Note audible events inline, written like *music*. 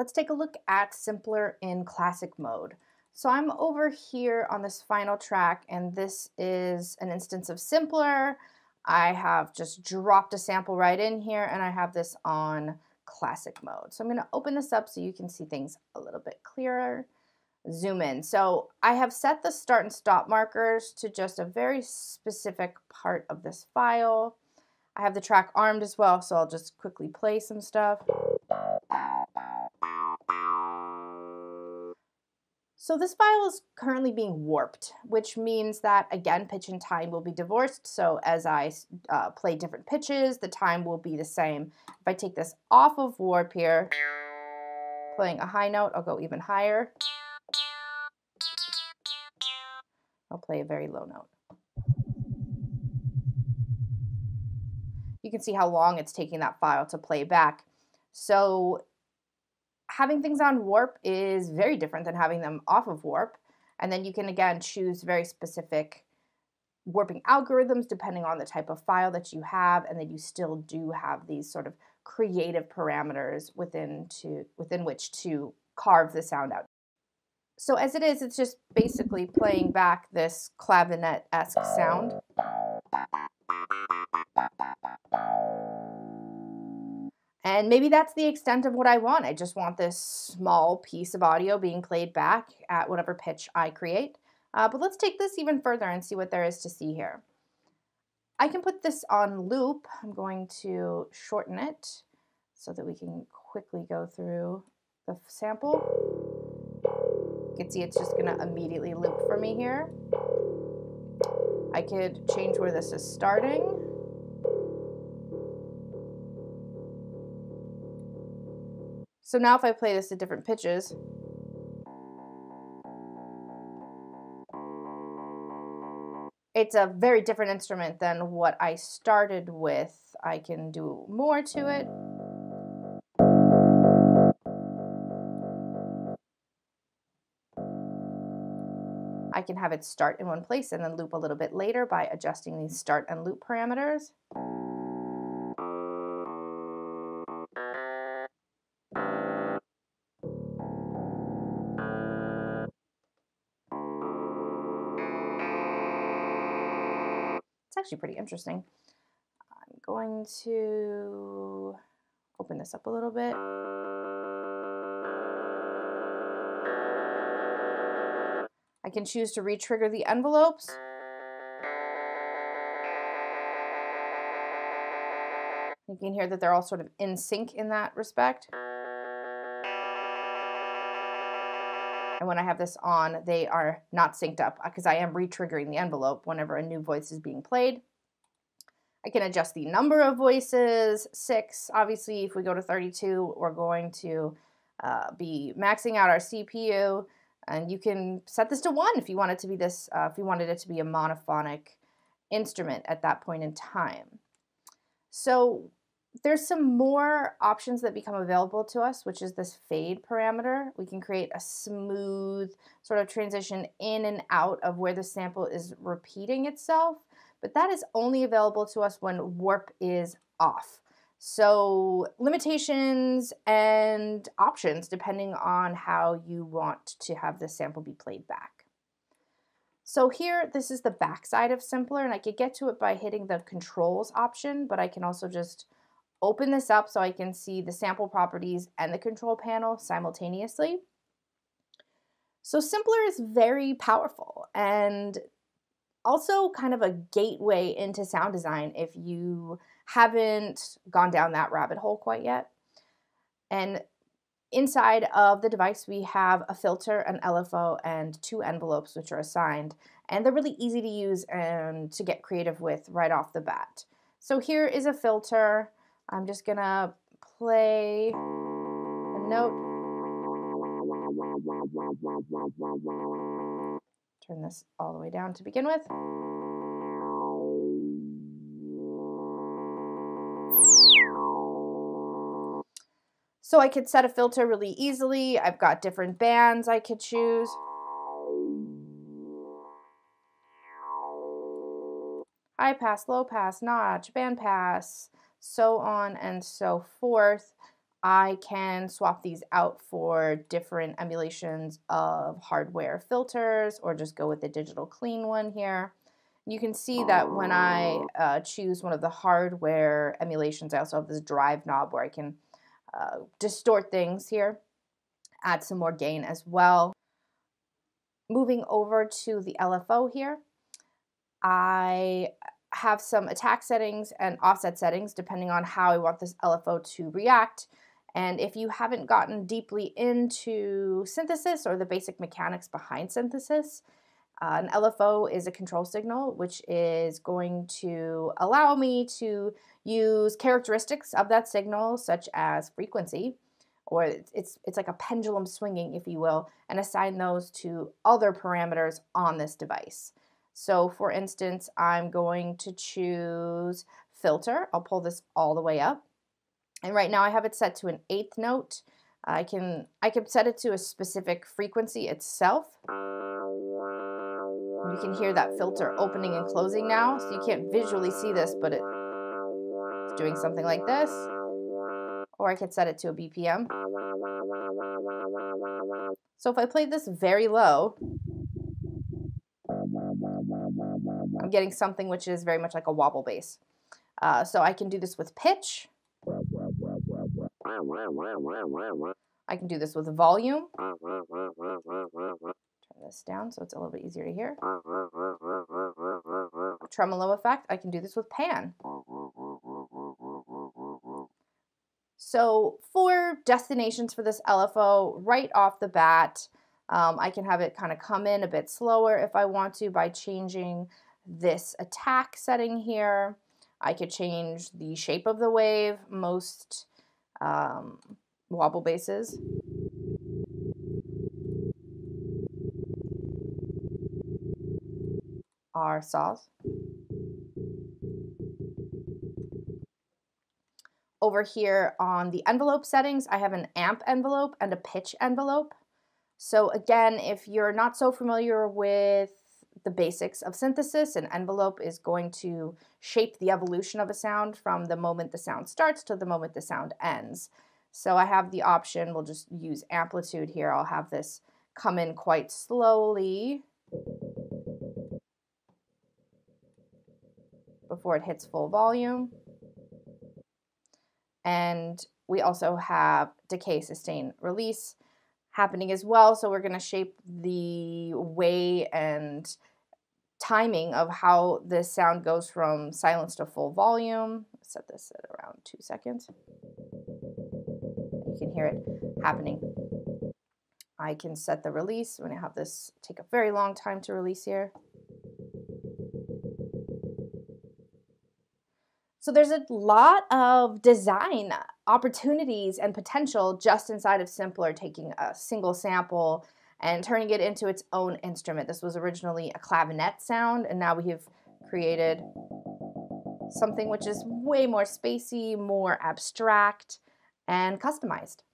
let's take a look at Simpler in classic mode. So I'm over here on this final track and this is an instance of Simpler. I have just dropped a sample right in here and I have this on classic mode. So I'm going to open this up so you can see things a little bit clearer. Zoom in. So I have set the start and stop markers to just a very specific part of this file. I have the track armed as well, so I'll just quickly play some stuff. So this file is currently being warped, which means that, again, pitch and time will be divorced. So as I uh, play different pitches, the time will be the same. If I take this off of warp here, playing a high note, I'll go even higher. I'll play a very low note. You can see how long it's taking that file to play back. So having things on warp is very different than having them off of warp. And then you can again choose very specific warping algorithms depending on the type of file that you have, and then you still do have these sort of creative parameters within to within which to carve the sound out. So as it is, it's just basically playing back this clavinet-esque sound. And maybe that's the extent of what I want. I just want this small piece of audio being played back at whatever pitch I create. Uh, but let's take this even further and see what there is to see here. I can put this on loop. I'm going to shorten it so that we can quickly go through the sample. You can see it's just going to immediately loop for me here. I could change where this is starting. So now if I play this at different pitches, it's a very different instrument than what I started with. I can do more to it. I can have it start in one place and then loop a little bit later by adjusting these start and loop parameters. Actually pretty interesting. I'm going to open this up a little bit. I can choose to re-trigger the envelopes. You can hear that they're all sort of in sync in that respect. And when I have this on, they are not synced up because I am re-triggering the envelope whenever a new voice is being played. I can adjust the number of voices, six. Obviously, if we go to 32, we're going to uh, be maxing out our CPU. And you can set this to one if you want it to be this, uh, if you wanted it to be a monophonic instrument at that point in time. So there's some more options that become available to us, which is this fade parameter. We can create a smooth sort of transition in and out of where the sample is repeating itself, but that is only available to us when warp is off. So limitations and options depending on how you want to have the sample be played back. So here, this is the backside of Simpler, and I could get to it by hitting the controls option, but I can also just open this up so I can see the sample properties and the control panel simultaneously. So Simpler is very powerful and also kind of a gateway into sound design if you haven't gone down that rabbit hole quite yet. And inside of the device, we have a filter, an LFO, and two envelopes which are assigned. And they're really easy to use and to get creative with right off the bat. So here is a filter. I'm just gonna play a note. Turn this all the way down to begin with. So I could set a filter really easily. I've got different bands I could choose. High pass, low pass, notch, band pass, so on and so forth. I can swap these out for different emulations of hardware filters or just go with the digital clean one here. You can see that when I uh, choose one of the hardware emulations, I also have this drive knob where I can uh, distort things here, add some more gain as well. Moving over to the LFO here, I have some attack settings and offset settings depending on how I want this LFO to react. And if you haven't gotten deeply into synthesis or the basic mechanics behind synthesis, uh, an LFO is a control signal, which is going to allow me to use characteristics of that signal, such as frequency, or it's, it's like a pendulum swinging, if you will, and assign those to other parameters on this device. So for instance, I'm going to choose filter. I'll pull this all the way up. And right now I have it set to an eighth note. I can I can set it to a specific frequency itself. You can hear that filter opening and closing now, so you can't visually see this, but it's doing something like this. Or I could set it to a BPM. So if I play this very low, I'm *laughs* getting something which is very much like a wobble bass. Uh, so I can do this with pitch. I can do this with volume. Turn this down so it's a little bit easier to hear. Tremolo effect, I can do this with pan. So for destinations for this LFO, right off the bat, um, I can have it kind of come in a bit slower if I want to by changing this attack setting here. I could change the shape of the wave. Most um, wobble basses Are saws. Over here on the envelope settings, I have an amp envelope and a pitch envelope. So again, if you're not so familiar with the basics of synthesis, an envelope is going to shape the evolution of a sound from the moment the sound starts to the moment the sound ends. So I have the option, we'll just use amplitude here. I'll have this come in quite slowly before it hits full volume. And we also have decay, sustain, release happening as well. So we're going to shape the way and timing of how this sound goes from silence to full volume. Set this at around two seconds. You can hear it happening. I can set the release. I'm going to have this take a very long time to release here. So there's a lot of design opportunities and potential just inside of Simpler, taking a single sample and turning it into its own instrument. This was originally a clavinet sound, and now we have created something which is way more spacey, more abstract, and customized.